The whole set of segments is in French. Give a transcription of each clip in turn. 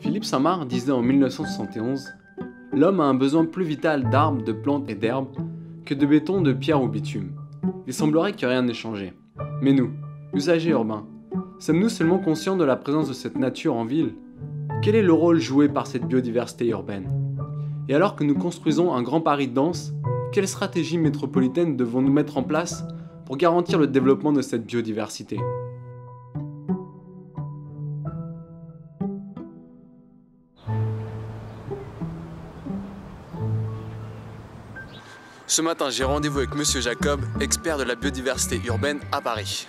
Philippe Saint-Marc disait en 1971 L'homme a un besoin plus vital d'arbres, de plantes et d'herbes que de béton, de pierre ou bitume. Il semblerait que rien n'ait changé. Mais nous, usagers urbains, sommes-nous seulement conscients de la présence de cette nature en ville? Quel est le rôle joué par cette biodiversité urbaine? Et alors que nous construisons un grand Paris dense, quelle stratégie métropolitaine devons-nous mettre en place pour garantir le développement de cette biodiversité? Ce matin, j'ai rendez-vous avec Monsieur Jacob, expert de la biodiversité urbaine à Paris.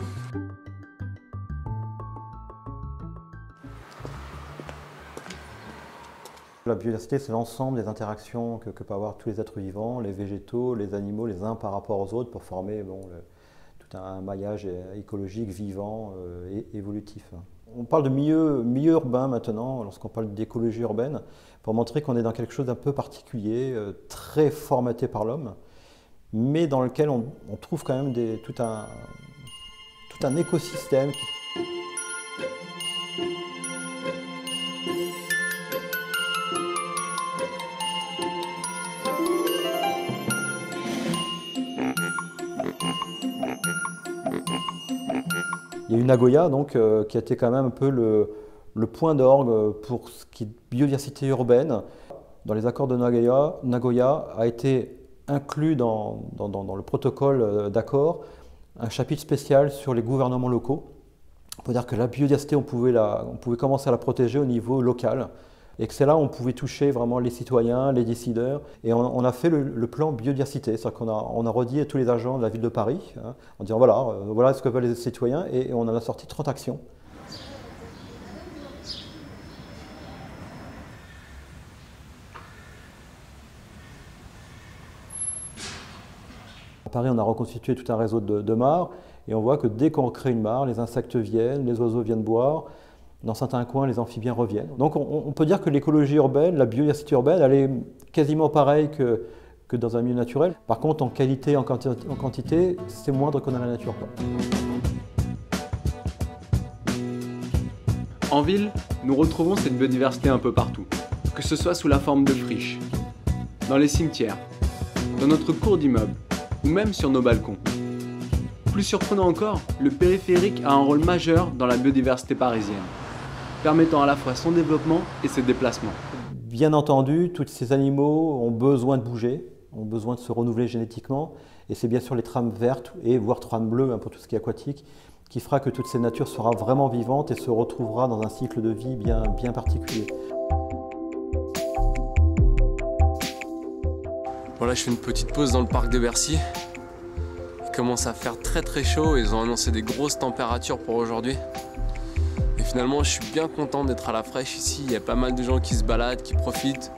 La biodiversité, c'est l'ensemble des interactions que, peuvent avoir tous les êtres vivants, les végétaux, les animaux, les uns par rapport aux autres, pour former tout un maillage écologique, vivant euh, et évolutif. On parle de milieu, milieu urbain maintenant, lorsqu'on parle d'écologie urbaine, pour montrer qu'on est dans quelque chose d'un peu particulier, euh, très formaté par l'homme, mais dans lequel on, trouve quand même des, tout, un, tout un écosystème. Il y a eu Nagoya, donc, euh, qui a été quand même un peu le, le point d'orgue pour ce qui est biodiversité urbaine. Dans les accords de Nagoya, Nagoya a été inclus dans, le protocole euh, d'accord un chapitre spécial sur les gouvernements locaux. On peut dire que la biodiversité, on pouvait, on pouvait commencer à la protéger au niveau local et que c'est là où on pouvait toucher vraiment les citoyens, les décideurs. Et on, a fait le, plan biodiversité, c'est-à-dire qu'on a, on a redit à tous les agents de la ville de Paris hein, en disant voilà, euh, voilà ce que veulent les citoyens et, on en a sorti 30 actions. Paris, on a reconstitué tout un réseau de, mares et on voit que dès qu'on crée une mare, les insectes viennent, les oiseaux viennent boire. Dans certains coins, les amphibiens reviennent. Donc on, peut dire que l'écologie urbaine, la biodiversité urbaine, elle est quasiment pareille que, que dans un milieu naturel. Par contre, en qualité, en, en quantité, c'est moindre qu'on dans la nature. En ville, nous retrouvons cette biodiversité un peu partout, que ce soit sous la forme de friches, dans les cimetières, dans notre cour d'immeuble, même sur nos balcons. Plus surprenant encore, le périphérique a un rôle majeur dans la biodiversité parisienne, permettant à la fois son développement et ses déplacements. Bien entendu, tous ces animaux ont besoin de bouger, ont besoin de se renouveler génétiquement, et c'est bien sûr les trames vertes et voire trames bleues hein, pour tout ce qui est aquatique qui fera que toute cette nature sera vraiment vivante et se retrouvera dans un cycle de vie bien, bien particulier. Voilà, je fais une petite pause dans le parc de Bercy. Il commence à faire très très chaud, ils ont annoncé des grosses températures pour aujourd'hui. Et finalement, je suis bien content d'être à la fraîche ici, il y a pas mal de gens qui se baladent, qui profitent.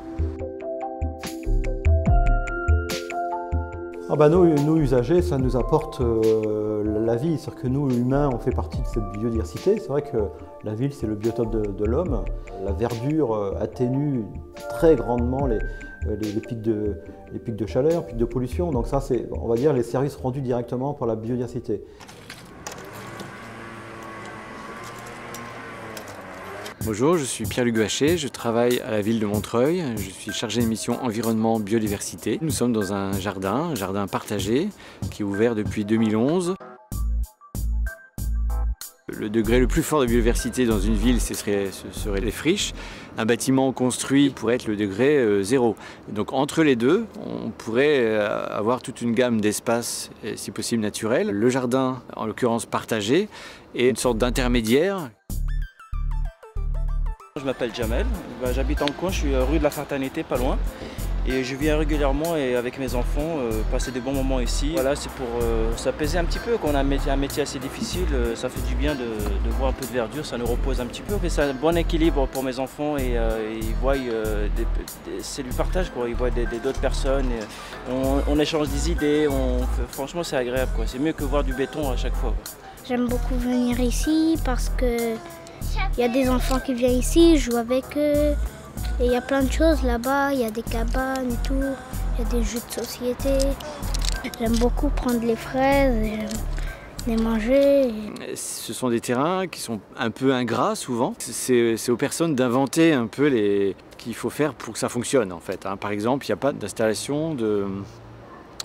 Ah bah nous, nous, usagers, ça nous apporte euh, la vie. C'est-à-dire que nous, humains, on fait partie de cette biodiversité. C'est vrai que la ville, c'est le biotope de, l'homme. La verdure euh, atténue très grandement les, euh, les, pics de, les pics de chaleur, pics de pollution. Donc ça, c'est, on va dire, les services rendus directement pour la biodiversité. Bonjour, je suis Pierre-Luc je travaille à la ville de Montreuil, je suis chargé de mission environnement biodiversité. Nous sommes dans un jardin, un jardin partagé qui est ouvert depuis 2011. Le degré le plus fort de biodiversité dans une ville, ce serait, les friches. Un bâtiment construit pourrait être le degré euh, zéro. Donc entre les deux, on pourrait euh, avoir toute une gamme d'espaces, si possible naturels. Le jardin, en l'occurrence partagé, est une sorte d'intermédiaire je m'appelle Jamel, bah, j'habite en coin, je suis rue de la Fraternité, pas loin. Et je viens régulièrement et avec mes enfants euh, passer des bons moments ici. Voilà, c'est pour euh, s'apaiser un petit peu. Quand on a un métier, assez difficile, euh, ça fait du bien de, voir un peu de verdure, ça nous repose un petit peu. C'est un bon équilibre pour mes enfants et, ils voient, c'est du partage, quoi. ils voient d'autres personnes. on, échange des idées, franchement c'est agréable. C'est mieux que voir du béton à chaque fois. J'aime beaucoup venir ici parce que il y a des enfants qui viennent ici, je joue avec eux. Et il y a plein de choses là-bas, il y a des cabanes et tout, il y a des jeux de société. J'aime beaucoup prendre les fraises. les manger. Ce sont des terrains qui sont un peu ingrats souvent. C'est aux personnes d'inventer un peu les qu'il faut faire pour que ça fonctionne en fait. hein. Par exemple, il n'y a pas d'installation de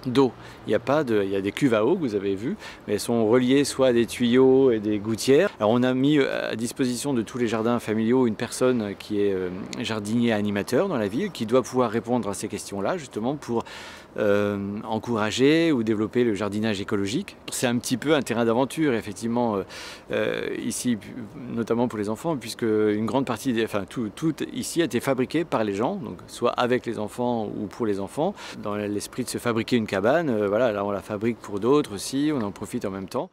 d'eau. Il y a pas de, il y a des cuves à eau que vous avez vues, mais elles sont reliées soit à des tuyaux et des gouttières. Alors on a mis euh, à disposition de tous les jardins familiaux une personne qui est euh, jardinier animateur dans la ville, qui doit pouvoir répondre à ces questions-là justement pour euh, encourager ou développer le jardinage écologique. C'est un petit peu un terrain d'aventure effectivement ici, notamment pour les enfants, puisque une grande partie, enfin tout, tout ici a été fabriqué par les gens, donc soit avec les enfants ou pour les enfants. Dans l'esprit de se fabriquer une cabane, euh, voilà, là on la fabrique pour d'autres aussi, on en profite en même temps.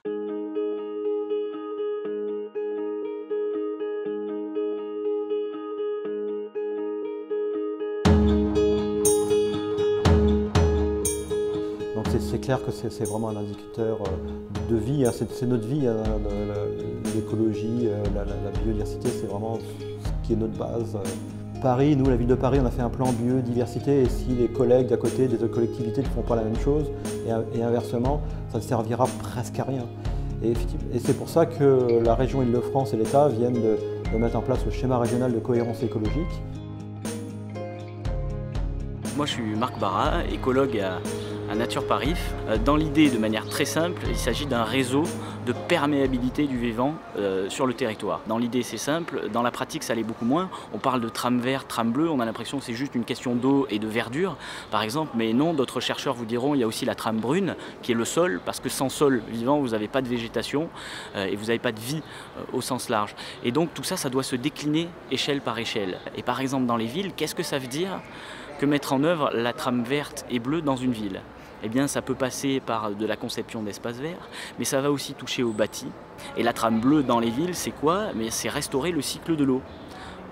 C'est- clair que c'est vraiment un indicateur euh, de vie, hein. c'est notre vie, hein, l'écologie, euh, la- la biodiversité, c'est vraiment ce qui est notre base. Paris, nous, la ville de Paris, on a fait un plan biodiversité et si les collègues d'à côté des autres collectivités ne font pas la même chose, et, inversement, ça ne servira presque à rien. Et, c'est pour ça que la région Île-de-France et l'État viennent de, mettre en place le schéma régional de cohérence écologique. Moi, je suis Marc Barra, écologue à, Nature Parif. Euh, Dans l'idée, de manière très simple, il s'agit d'un réseau de perméabilité du vivant euh, sur le territoire. Dans l'idée, c'est simple. Dans la pratique, ça l'est beaucoup moins. On parle de trame verte, trame bleue. On a l'impression que c'est juste une question d'eau et de verdure, par exemple. Mais non, d'autres chercheurs vous diront il y a aussi la trame brune, qui est le sol, parce que sans sol vivant, vous n'avez pas de végétation euh, et vous n'avez pas de vie euh, au sens large. Et donc, tout ça, ça doit se décliner échelle par échelle. Et par exemple, dans les villes, qu'est-ce que ça veut dire que mettre en œuvre la trame verte et bleue dans une ville? Eh bien, ça peut passer par de la conception d'espaces verts, mais ça va aussi toucher au bâti. Et la trame bleue dans les villes, c'est quoi? Mais c'est restaurer le cycle de l'eau.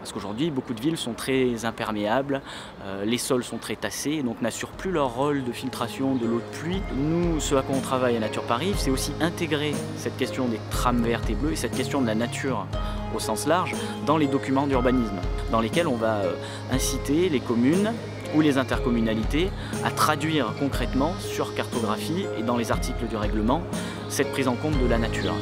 Parce qu'aujourd'hui, beaucoup de villes sont très imperméables, euh, les sols sont très tassés, donc n'assurent plus leur rôle de filtration de l'eau de pluie. Nous, ce à quoi on travaille à Nature Paris, c'est aussi intégrer cette question des trames vertes et bleues et cette question de la nature au sens large dans les documents d'urbanisme, dans lesquels on va euh, inciter les communes ou les intercommunalités à traduire concrètement sur cartographie et dans les articles du règlement cette prise en compte de la nature.